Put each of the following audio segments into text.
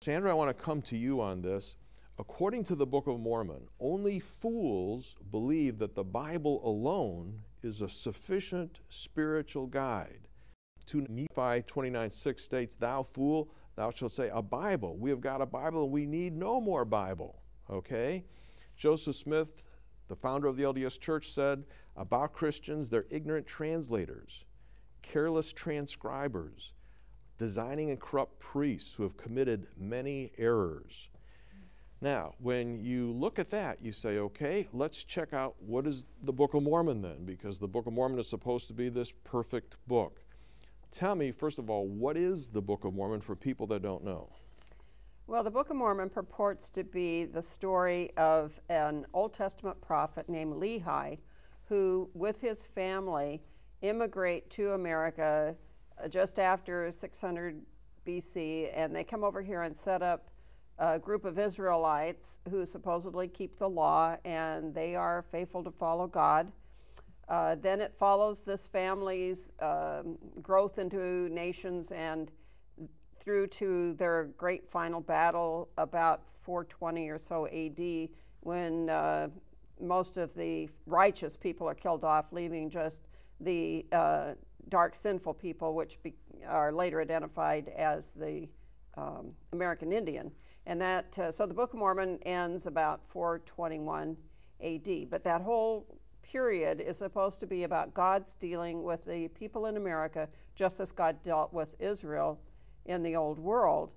Sandra, I want to come to you on this. According to the Book of Mormon, only fools believe that the Bible alone is a sufficient spiritual guide. 2 Nephi 29 6 states, Thou fool, thou shalt say, A Bible. We have got a Bible and we need no more Bible. Okay? Joseph Smith, the founder of the LDS Church, said about Christians, they're ignorant translators, careless transcribers, designing and corrupt priests who have committed many errors. Now, when you look at that, you say, okay, let's check out what is the Book of Mormon then, because the Book of Mormon is supposed to be this perfect book. Tell me, first of all, what is the Book of Mormon for people that don't know? Well, the Book of Mormon purports to be the story of an Old Testament prophet named Lehi, who, with his family, immigrate to America just after 600 BC, and they come over here and set up a group of Israelites who supposedly keep the law and they are faithful to follow God. Uh, then it follows this family's um, growth into nations and through to their great final battle about 420 or so AD when uh, most of the righteous people are killed off, leaving just the uh, dark, sinful people, which be, are later identified as the um, American Indian. And that, uh, so the Book of Mormon ends about 421 AD. But that whole period is supposed to be about God's dealing with the people in America just as God dealt with Israel in the old world.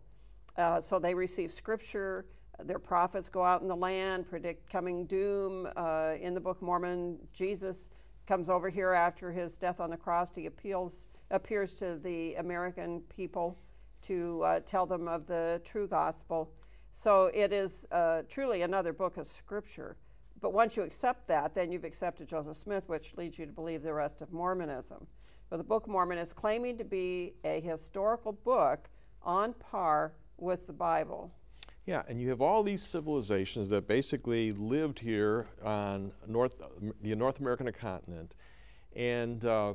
Uh, so they receive scripture. Their prophets go out in the land, predict coming doom. Uh, in the Book of Mormon, Jesus comes over here after his death on the cross. He appeals, appears to the American people to uh, tell them of the true gospel. So it is uh, truly another book of scripture. But once you accept that, then you've accepted Joseph Smith, which leads you to believe the rest of Mormonism. But the Book of Mormon is claiming to be a historical book on par with the Bible. Yeah, and you have all these civilizations that basically lived here on North, the North American continent. And uh,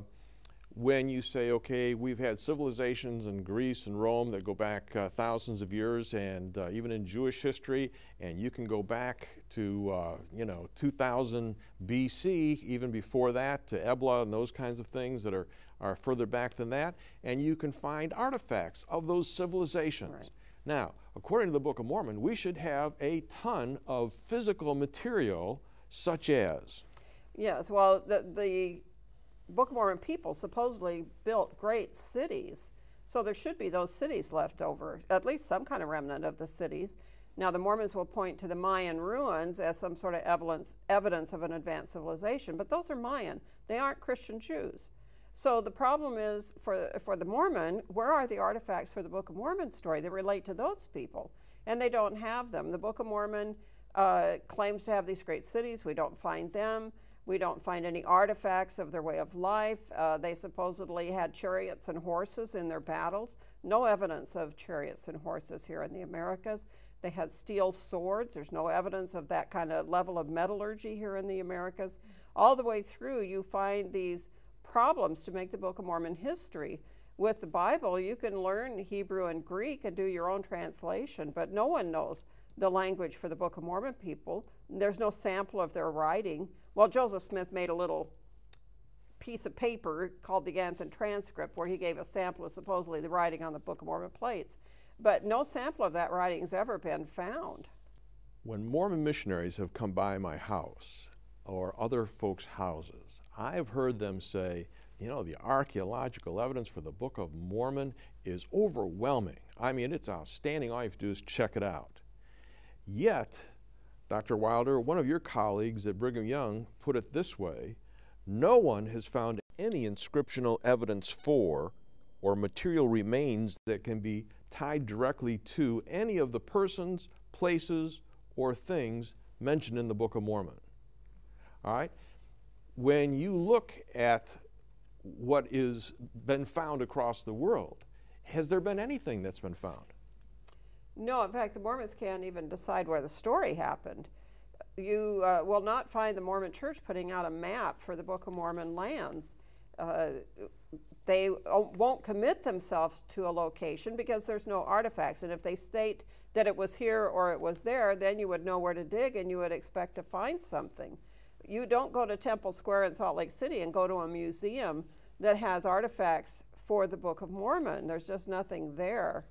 when you say, okay, we've had civilizations in Greece and Rome that go back uh, thousands of years, and uh, even in Jewish history, and you can go back to, uh, you know, 2000 BC, even before that, to Ebla and those kinds of things that are, are further back than that, and you can find artifacts of those civilizations. Right. Now, according to the Book of Mormon, we should have a ton of physical material such as. Yes, well, the, the Book of Mormon people supposedly built great cities. So there should be those cities left over, at least some kind of remnant of the cities. Now, the Mormons will point to the Mayan ruins as some sort of evidence, evidence of an advanced civilization, but those are Mayan. They aren't Christian Jews. So the problem is for, for the Mormon, where are the artifacts for the Book of Mormon story that relate to those people? And they don't have them. The Book of Mormon uh, claims to have these great cities. We don't find them. We don't find any artifacts of their way of life. Uh, they supposedly had chariots and horses in their battles. No evidence of chariots and horses here in the Americas. They had steel swords. There's no evidence of that kind of level of metallurgy here in the Americas. All the way through, you find these problems to make the Book of Mormon history. With the Bible, you can learn Hebrew and Greek and do your own translation, but no one knows the language for the Book of Mormon people. There's no sample of their writing. Well, Joseph Smith made a little piece of paper called the Anthon Transcript where he gave a sample of supposedly the writing on the Book of Mormon plates, but no sample of that writing has ever been found. When Mormon missionaries have come by my house or other folks' houses, I've heard them say, you know, the archaeological evidence for the Book of Mormon is overwhelming. I mean, it's outstanding. All you have to do is check it out. Yet, Dr. Wilder, one of your colleagues at Brigham Young put it this way no one has found any inscriptional evidence for or material remains that can be tied directly to any of the persons, places, or things mentioned in the Book of Mormon. All right? When you look at what is been found across the world, has there been anything that's been found? No, in fact, the Mormons can't even decide where the story happened. You uh, will not find the Mormon Church putting out a map for the Book of Mormon lands. Uh, they uh, won't commit themselves to a location because there's no artifacts. And if they state that it was here or it was there, then you would know where to dig and you would expect to find something. You don't go to Temple Square in Salt Lake City and go to a museum that has artifacts for the Book of Mormon. There's just nothing there.